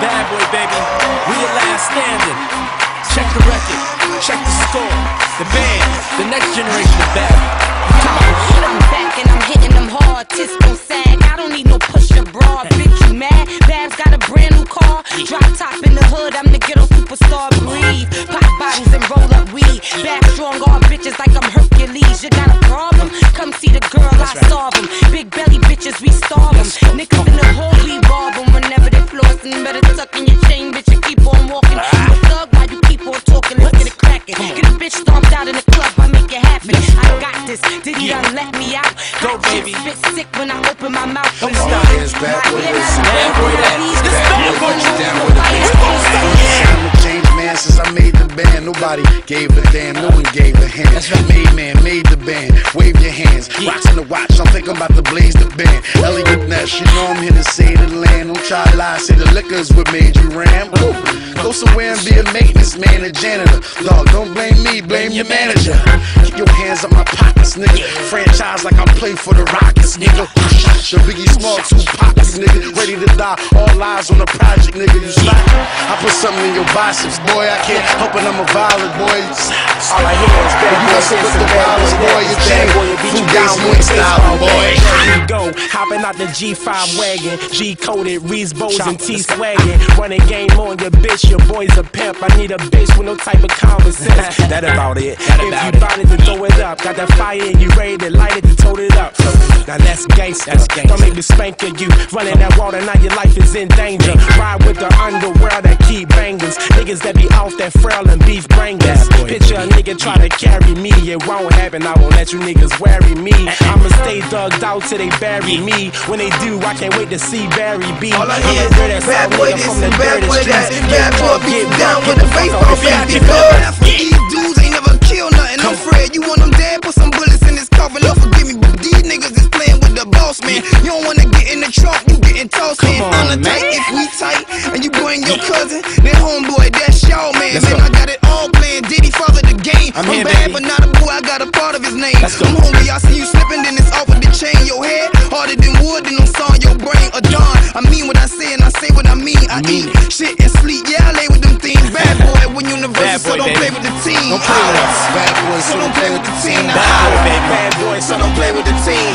Bad boy, baby. We the last standing. Check the record. Check the score. The band. The next generation of bad. Come on. I'm back and I'm hitting them hard. Tits gon' sag. I don't need no push to broad. Bitch, you mad? Babs got a brand new car. Drop top in the hood. They flossing, better tuck in your chain, bitch, and keep on walking. I'm a thug while you keep on talking. Let's get it cracking. Get a bitch stomped out in the club. I make it happen. I got this. Did he done let me out? Go, Hot chicks baby. Spit sick when I open my mouth. Come Believe on. me. Here's bad My boy, lips listen. Bad boy, open, that- please. this Don't bad boy you you down know with a nobody bitch. else gon' say it. I'm a changed man since I made the band. Nobody gave a damn, no one gave a hand. Made man, made the band. Wave your hands. Rocks in lie, say the liquor's what made you ram. Woo. Go somewhere and be a maintenance man, a janitor. Dog, don't blame me, blame your manager. Keep your hands on my pockets, nigga. Franchise like I play for the Rockets, nigga. The Biggie Small, two pockets, nigga. Ready to die, all lies on the project, nigga. You slap. I put something in your biceps, boy. I can't help it, I'm a violent boy. All I hear is bad You boy, this with and the boy, violence, boy. You Bad change. boy, beat you down style, boy. Here we go, hopping out the G5 wagon, G coded, Reese Bows and T swaggin'. Running game on your bitch, your boy's a pimp. I need a bitch with no type of common sense. that about it. if about you bout it, to throw it up. Got that fire and you ready to light it to tote it up. So now that's gangsta. That's gangsta. Don't make me spank you. Running that water, now your life is in danger. Ride with the underworld that keep bangers. Niggas that be off that frail and beef bangers. Picture a nigga try to carry me. It won't happen. I won't let you niggas worry me. Uh-uh. I'ma stay thugged out till they bury me. When they do, I can't wait to see Barry B. All I hear a is bad boy this and bad boy that. Bad boy Get down with the baseball up. bat. You Because these dudes ain't never kill nothing. I'm afraid you want them dead, put some bullets in his coffin. Lord forgive me, but these niggas is playing with the boss, man. You don't wanna get in the trunk, you getting tossed, man. on, On the tight, if we tight, and you bring your cousin, then homeboy, that's y'all, man. Man. I got it all playing. Diddy father the game. I'm bad, but not a boo. I got a part of his name. I'm hungry, I see you slipping, then it's I eat shit and sleep. Yeah, I lay with them things. Bad boy, when universal, so don't play with the team. Don't play with us. Bad boy, So don't play with the team. Bad boy, baby. Bad boy, So don't play with the team.